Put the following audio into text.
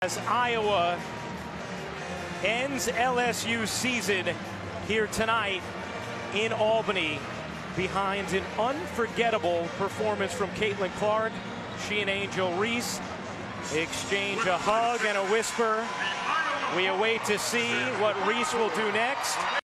As Iowa ends LSU season here tonight in Albany behind an unforgettable performance from Caitlin Clark. She and Angel Reese exchange a hug and a whisper. We await to see what Reese will do next.